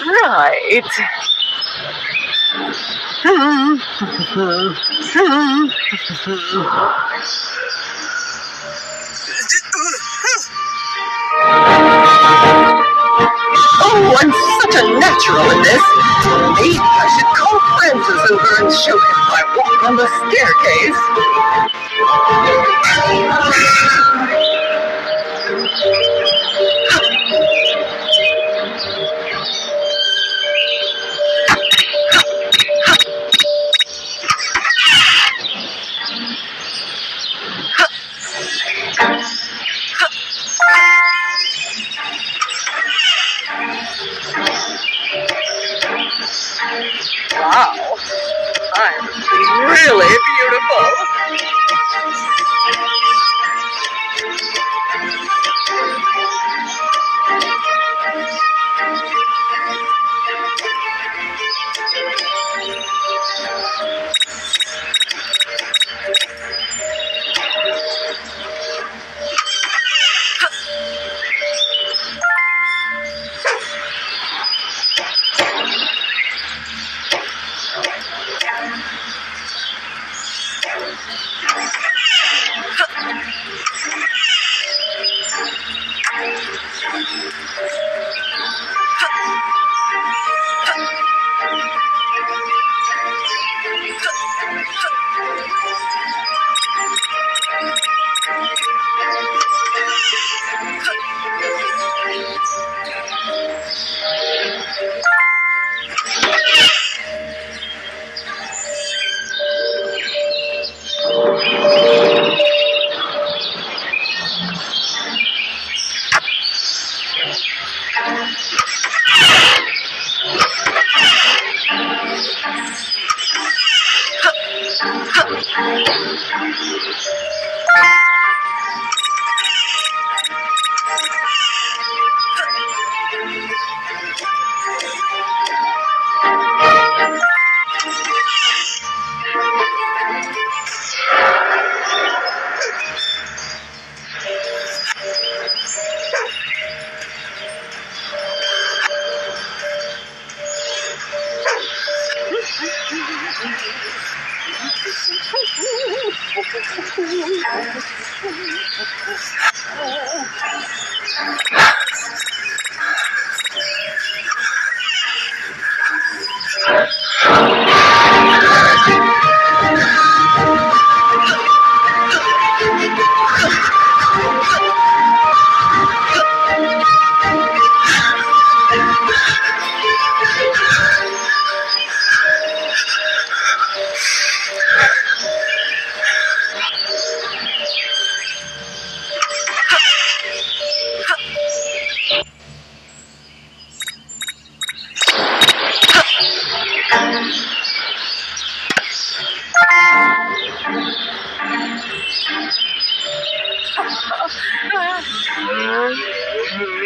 Right. Oh, I'm such a natural in this. Maybe I should call Francis over and show him my walk on the staircase. Wow, I'm really beautiful. Thank you. Oh, my God.